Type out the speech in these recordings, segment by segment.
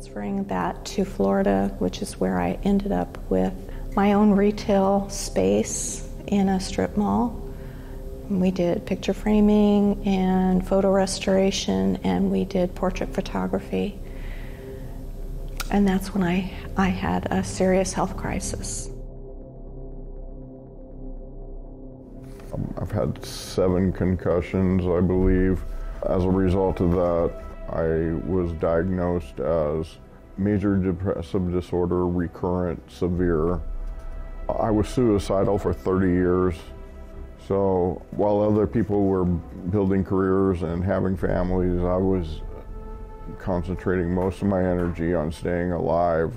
Transferring that to Florida, which is where I ended up with my own retail space in a strip mall. We did picture framing and photo restoration, and we did portrait photography. And that's when I, I had a serious health crisis. Um, I've had seven concussions, I believe. As a result of that, I was diagnosed as major depressive disorder, recurrent, severe. I was suicidal for 30 years. So while other people were building careers and having families, I was concentrating most of my energy on staying alive.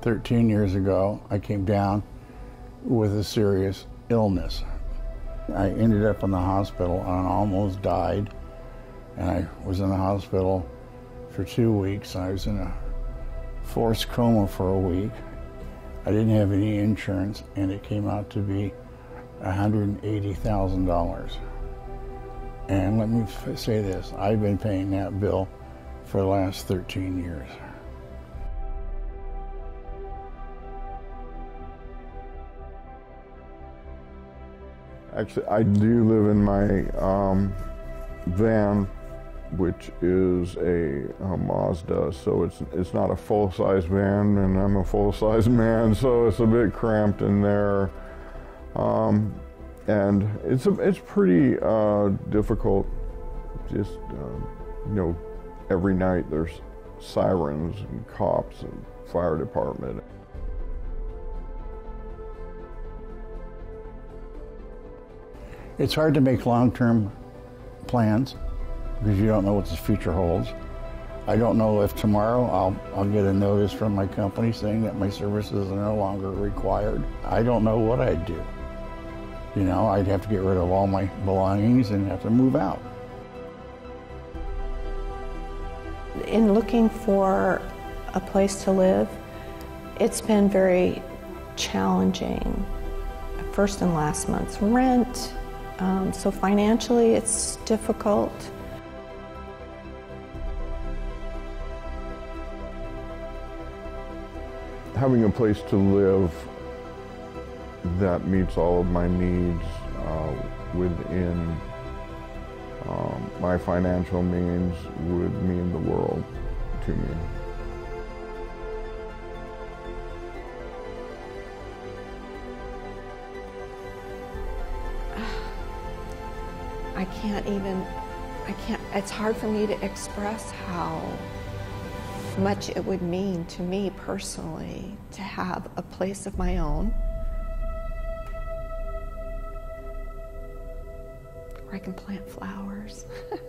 Thirteen years ago, I came down with a serious illness. I ended up in the hospital and almost died. And I was in the hospital for two weeks. I was in a forced coma for a week. I didn't have any insurance, and it came out to be $180,000. And let me say this I've been paying that bill for the last 13 years. Actually, I do live in my um, van, which is a, a, Mazda, so it's it's not a full-size van, and I'm a full-size man, so it's a bit cramped in there, um, and it's a, it's pretty uh, difficult. Just uh, you know, every night there's sirens and cops and fire department. It's hard to make long-term plans because you don't know what the future holds. I don't know if tomorrow I'll, I'll get a notice from my company saying that my services are no longer required. I don't know what I'd do. You know, I'd have to get rid of all my belongings and have to move out. In looking for a place to live, it's been very challenging. First and last month's rent, um, so financially, it's difficult. Having a place to live that meets all of my needs uh, within um, my financial means would mean the world to me. I can't even, I can't, it's hard for me to express how much it would mean to me personally to have a place of my own where I can plant flowers.